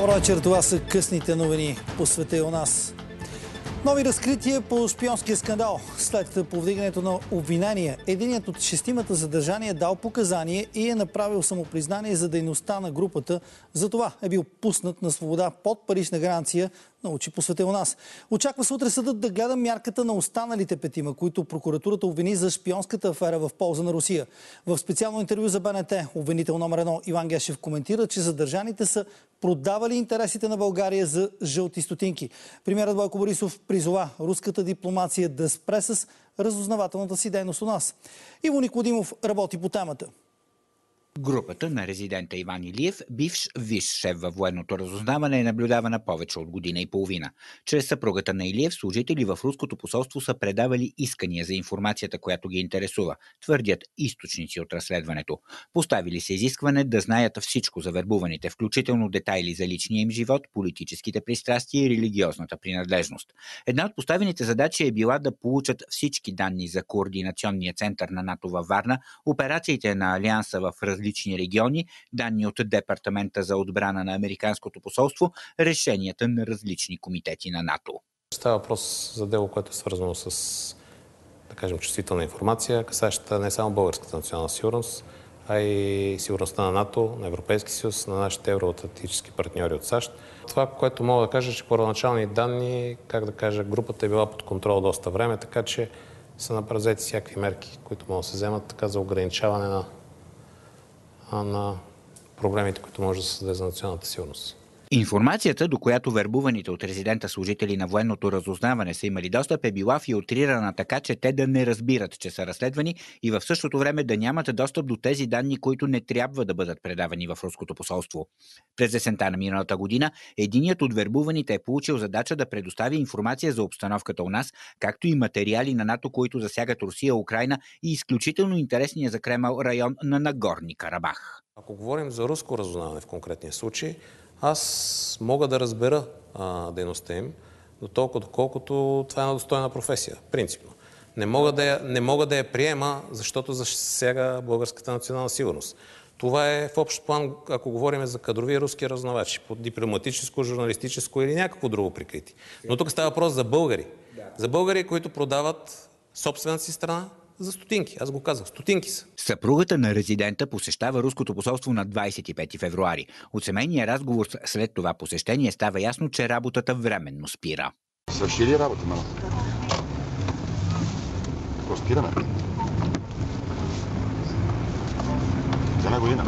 Добър вечер, това са късните новини по света и у нас. Нови разкрития по шпионския скандал. След повдигането на обвинения, единият от шестимата задържания е дал показание и е направил самопризнание за дейността на групата. За това е бил пуснат на свобода под парична гаранция научи посветил нас. Очаква се утре съдът да гледа мярката на останалите петима, които прокуратурата обвини за шпионската афера в полза на Русия. В специално интервю за БНТ обвинител номер едно Иван Гешев коментира, че задържаните са продавали интересите на България за жълти стотинки. Премьерът Бойко Борисов призова руската дипломация да спре с разузнавателната си дейност у нас. Иво Никодимов работи по темата. Групата на резидента Иван Илиев, бивш виш шеф във военното разузнаване, е наблюдавана повече от година и половина. Чрез съпругата на Илиев, служители в руското посолство са предавали искания за информацията, която ги интересува, твърдят източници от разследването. Поставили се изискване да знаят всичко за вербуваните, включително детайли за личния им живот, политическите пристрастия и религиозната принадлежност. Една от поставените задачи е била да получат всички данни за координационния център на НАТО във Варна, операциите на Алианса в различни различни региони, данни от Департамента за отбрана на Американското посолство, решенията на различни комитети на НАТО. Става въпрос за дело, което е свързано с, да кажем, чувствителна информация, касаща не само българската национална сигурност, а и сигурността на НАТО, на Европейски съюз, на нашите евроатлантически партньори от САЩ. Това, което мога да кажа, че първоначални данни, как да кажа, групата е била под контрол доста време, така че са направени всякакви мерки, които могат да се вземат така за ограничаване на на проблемите, които може да създаде за националната сигурност. Информацията, до която вербуваните от резидента служители на военното разузнаване са имали достъп, е била филтрирана така, че те да не разбират, че са разследвани и в същото време да нямат достъп до тези данни, които не трябва да бъдат предавани в руското посолство. През десента на миналата година, единият от вербуваните е получил задача да предостави информация за обстановката у нас, както и материали на НАТО, които засягат Русия, Украина и изключително интересния за Кремъл район на Нагорни Карабах. Ако говорим за руско разузнаване в конкретния случай, аз мога да разбера а, дейността им, до толкова доколкото това е една достойна професия, принципно. Не мога, да я, не мога да я приема, защото засяга българската национална сигурност. Това е в общ план, ако говорим за кадрови руски разновачи, по дипломатическо, журналистическо или някакво друго прикрити. Но тук става въпрос за българи. За българи, които продават собствената си страна, за стотинки. Аз го казах. Стотинки са. Съпругата на резидента посещава руското посолство на 25 февруари. От семейния разговор след това посещение става ясно, че работата временно спира. Свърши ли работа, мама? Какво спираме? За една година.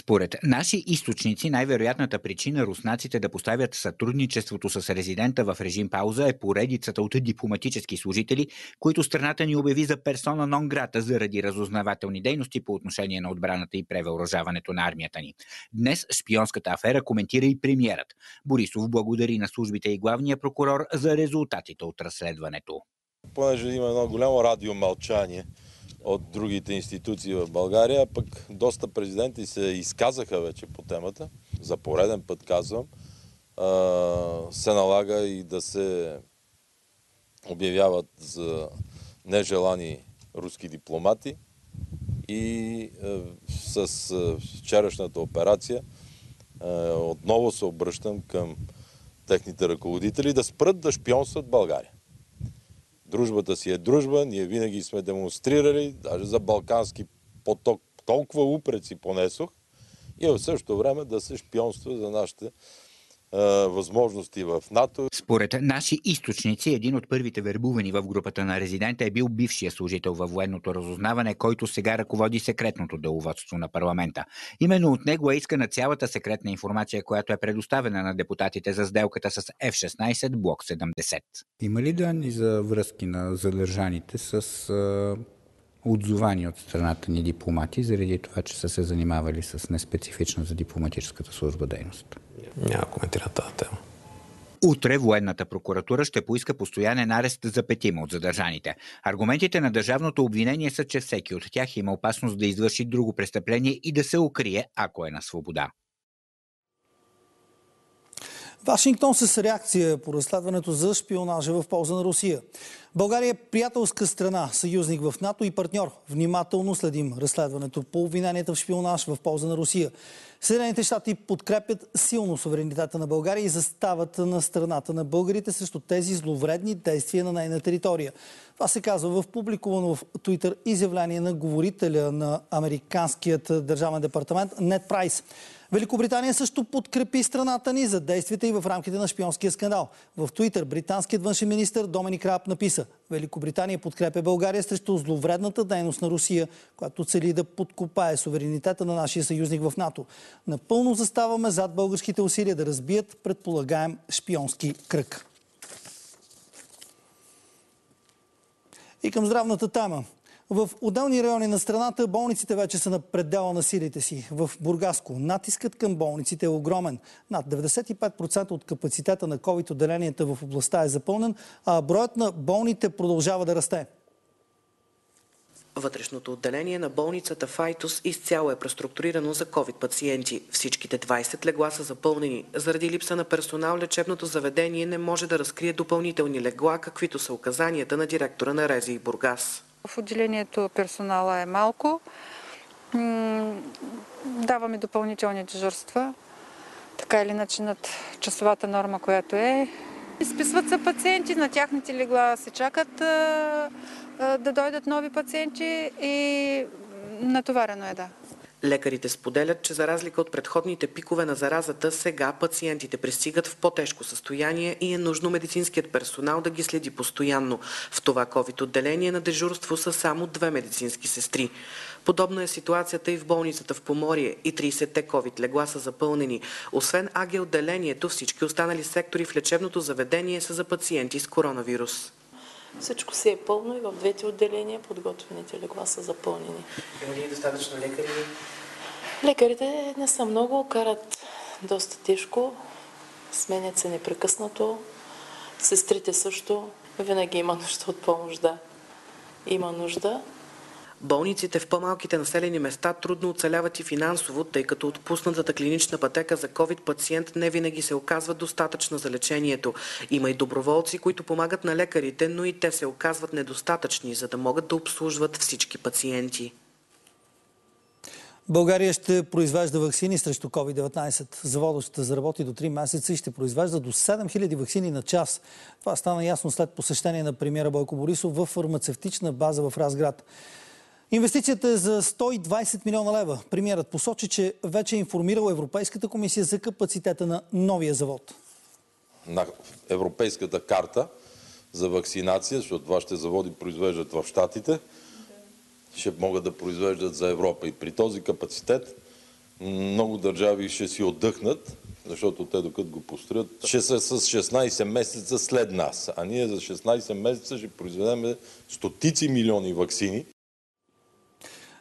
Според наши източници, най-вероятната причина руснаците да поставят сътрудничеството с резидента в режим пауза е поредицата от дипломатически служители, които страната ни обяви за персона нон грата заради разузнавателни дейности по отношение на отбраната и превъоръжаването на армията ни. Днес шпионската афера коментира и премиерът. Борисов благодари на службите и главния прокурор за резултатите от разследването. Понеже има едно голямо радиомълчание от другите институции в България, пък доста президенти се изказаха вече по темата. За пореден път казвам, се налага и да се обявяват за нежелани руски дипломати и с вчерашната операция отново се обръщам към техните ръководители да спрат да шпионстват България. Дружбата си е дружба, ние винаги сме демонстрирали, даже за балкански поток толкова упреци понесох и в същото време да се шпионства за нашите възможности в НАТО. Според наши източници, един от първите вербувани в групата на резидента е бил бившия служител във военното разузнаване, който сега ръководи секретното деловодство на парламента. Именно от него е искана цялата секретна информация, която е предоставена на депутатите за сделката с F-16 Блок 70. Има ли данни за връзки на задържаните с отзовани от страната ни дипломати, заради това, че са се занимавали с неспецифична за дипломатическата служба дейност? Няма коментира тази тема. Утре военната прокуратура ще поиска постоянен арест за петима от задържаните. Аргументите на държавното обвинение са, че всеки от тях има опасност да извърши друго престъпление и да се укрие, ако е на свобода. Вашингтон с реакция по разследването за шпионажа в полза на Русия. България е приятелска страна, съюзник в НАТО и партньор. Внимателно следим разследването по обвиненията в шпионаж в полза на Русия. Съединените щати подкрепят силно суверенитета на България и застават на страната на българите срещу тези зловредни действия на нейна територия. Това се казва в публикувано в Твитър изявление на говорителя на Американският държавен департамент Нед Прайс. Великобритания също подкрепи страната ни за действията и в рамките на шпионския скандал. В Твитър британският външен министр Доминик Раб написа Великобритания подкрепя България срещу зловредната дейност на Русия, която цели да подкопае суверенитета на нашия съюзник в НАТО. Напълно заставаме зад българските усилия да разбият предполагаем шпионски кръг. И към здравната тема. В отделни райони на страната болниците вече са на предела на силите си. В Бургаско натискът към болниците е огромен. Над 95% от капацитета на COVID-отделенията в областта е запълнен, а броят на болните продължава да расте. Вътрешното отделение на болницата Файтус изцяло е преструктурирано за COVID пациенти. Всичките 20 легла са запълнени. Заради липса на персонал, лечебното заведение не може да разкрие допълнителни легла, каквито са указанията на директора на Рези и Бургас. В отделението персонала е малко. Даваме допълнителни дежурства, така или иначе над часовата норма, която е. Изписват се пациенти, на тяхните легла се чакат да дойдат нови пациенти и натоварено е, да. Лекарите споделят, че за разлика от предходните пикове на заразата, сега пациентите пристигат в по-тежко състояние и е нужно медицинският персонал да ги следи постоянно. В това COVID-отделение на дежурство са само две медицински сестри. Подобна е ситуацията и в болницата в Поморие и 30-те COVID легла са запълнени. Освен АГ отделението, всички останали сектори в лечебното заведение са за пациенти с коронавирус. Всичко си е пълно и в двете отделения подготвените легла са запълнени. Има ли достатъчно лекари? Лекарите не са много, карат доста тежко, сменят се непрекъснато. Сестрите също. Винаги има нужда от помощ, да. Има нужда. Болниците в по-малките населени места трудно оцеляват и финансово, тъй като отпуснатата клинична пътека за COVID пациент не винаги се оказва достатъчна за лечението. Има и доброволци, които помагат на лекарите, но и те се оказват недостатъчни, за да могат да обслужват всички пациенти. България ще произвежда вакцини срещу COVID-19. Заводът ще заработи до 3 месеца и ще произвежда до 7000 вакцини на час. Това стана ясно след посещение на премиера Бойко Борисов в фармацевтична база в Разград. Инвестицията е за 120 милиона лева. Премьерът посочи, че вече е информирал Европейската комисия за капацитета на новия завод. На европейската карта за вакцинация, защото вашите заводи произвеждат в Штатите, ще могат да произвеждат за Европа. И при този капацитет много държави ще си отдъхнат, защото те докато го построят, ще са с 16 месеца след нас. А ние за 16 месеца ще произведем стотици милиони вакцини.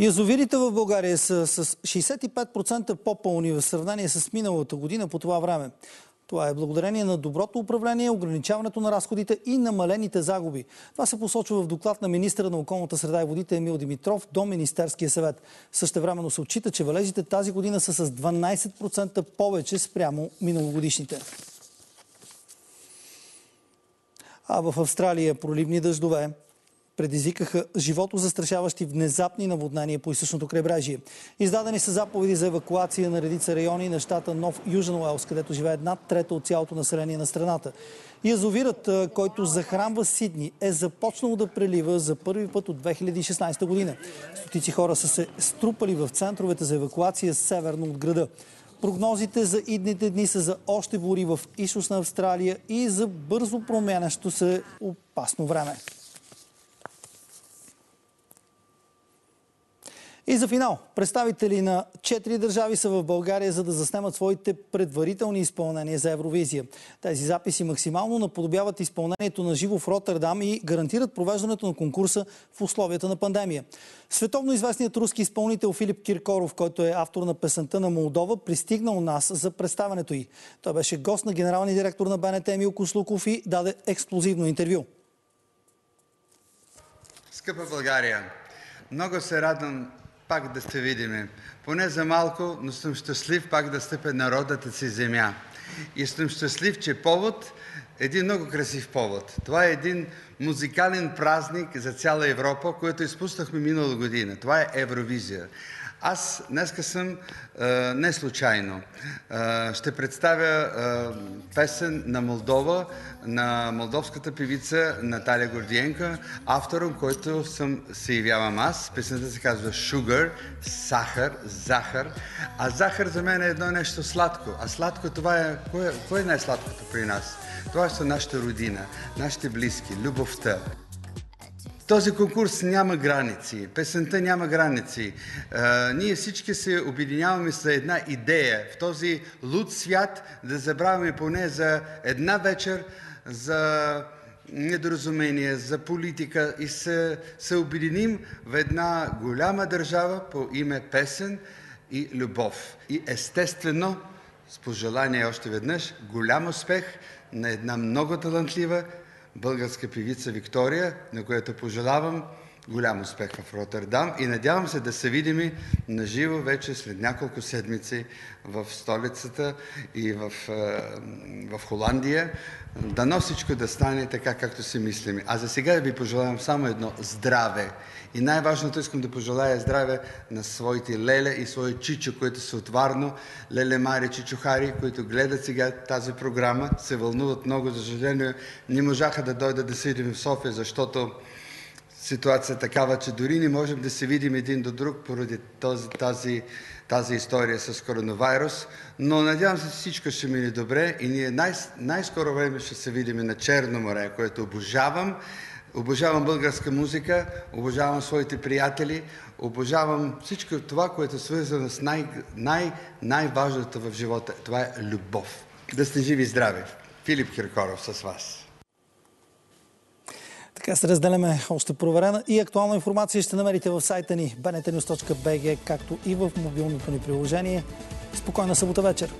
Язовирите в България са с 65% по-пълни в сравнение с миналата година по това време. Това е благодарение на доброто управление, ограничаването на разходите и намалените загуби. Това се посочва в доклад на министра на околната среда и водите Емил Димитров до Министерския съвет. Същевременно се отчита, че валежите тази година са с 12% повече спрямо миналогодишните. А в Австралия проливни дъждове, предизвикаха живото застрашаващи внезапни наводнения по източното крайбрежие. Издадени са заповеди за евакуация на редица райони на щата Нов Южен Уелс, където живее една трета от цялото население на страната. Язовирът, който захранва Сидни, е започнал да прелива за първи път от 2016 година. Стотици хора са се струпали в центровете за евакуация северно от града. Прогнозите за идните дни са за още бури в източна Австралия и за бързо променящо се опасно време. И за финал, представители на четири държави са в България, за да заснемат своите предварителни изпълнения за Евровизия. Тези записи максимално наподобяват изпълнението на живо в Роттердам и гарантират провеждането на конкурса в условията на пандемия. Световно известният руски изпълнител Филип Киркоров, който е автор на песента на Молдова, пристигна у нас за представянето й. Той беше гост на генералния директор на БНТ Емил Кослуков и даде експлозивно интервю. Скъпа България, много се радвам пак да се видиме. Поне за малко, но съм щастлив пак да стъпя на родата си земя. И съм щастлив, че повод един много красив повод. Това е един музикален празник за цяла Европа, който изпуснахме минала година. Това е Евровизия. Аз днеска съм а, не случайно. А, ще представя а, песен на Молдова, на молдовската певица Наталия Гордиенка, автором, който съм, се явявам аз. Песента се казва Sugar, сахар, захар. А захар за мен е едно нещо сладко. А сладко това е... Кое, кое е най-сладкото при нас? Това са нашата родина, нашите близки, любовта. Този конкурс няма граници, песента няма граници. А, ние всички се обединяваме с една идея. В този луд свят да забравяме поне за една вечер за недоразумение, за политика и се, се обединим в една голяма държава по име песен и любов. И естествено, с пожелание още веднъж, голям успех на една много талантлива българска певица Виктория, на която пожелавам голям успех в Роттердам и надявам се да се видим на живо вече след няколко седмици в столицата и в, в Холандия. Дано всичко да стане така, както си мислим. А за сега ви пожелавам само едно здраве. И най-важното искам да пожелая здраве на своите леле и свои чичо, които са от Варно, леле Мари Чичухари, които гледат сега тази програма, се вълнуват много. За съжаление, не можаха да дойдат да седим в София, защото ситуация е такава, че дори не можем да се видим един до друг поради този, тази, тази история с коронавирус. Но надявам се всичко ще мине добре и ние най- най-скоро време ще се видим на Черно море, което обожавам. Обожавам българска музика, обожавам своите приятели, обожавам всичко това, което е свързано с най- най- най-важното в живота. Това е любов. Да сте живи и здрави. Филип Киркоров с вас. Така се разделяме още проверена и актуална информация ще намерите в сайта ни bnetnews.bg, както и в мобилното ни приложение. Спокойна събота вечер!